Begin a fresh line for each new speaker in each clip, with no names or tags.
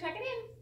Check checking in.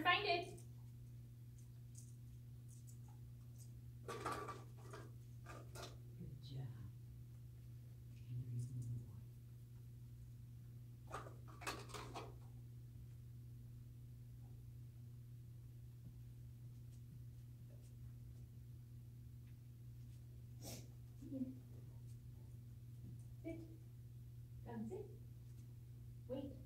and find it. Sit. Come sit. Wait.